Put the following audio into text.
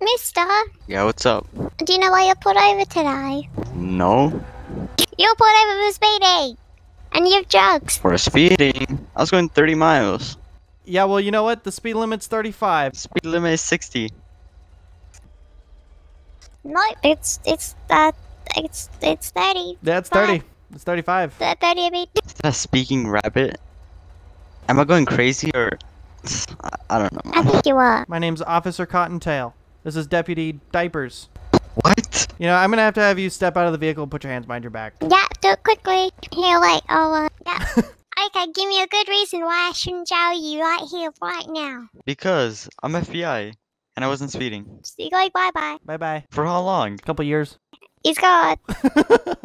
Mister, Yeah, what's up? do you know why you're pulled over today? No? You're pulled over for speeding! And you have drugs. For speeding. I was going 30 miles. Yeah, well, you know what? The speed limit's 35. Speed limit is 60. No, it's, it's, uh, it's, it's 30. That's 30. It's 35. Uh, 30, I mean. Is that a speaking rabbit? Am I going crazy or... I, I don't know. I think you are. My name's Officer Cottontail. This is Deputy Diapers. What? You know, I'm gonna have to have you step out of the vehicle and put your hands behind your back. Yeah, do it quickly. Here, wait, I'll, uh, yeah. okay, give me a good reason why I shouldn't jail you right here, right now. Because I'm FBI. And I wasn't speeding. So you go bye-bye. Bye bye. For how long? A Couple years. He's gone.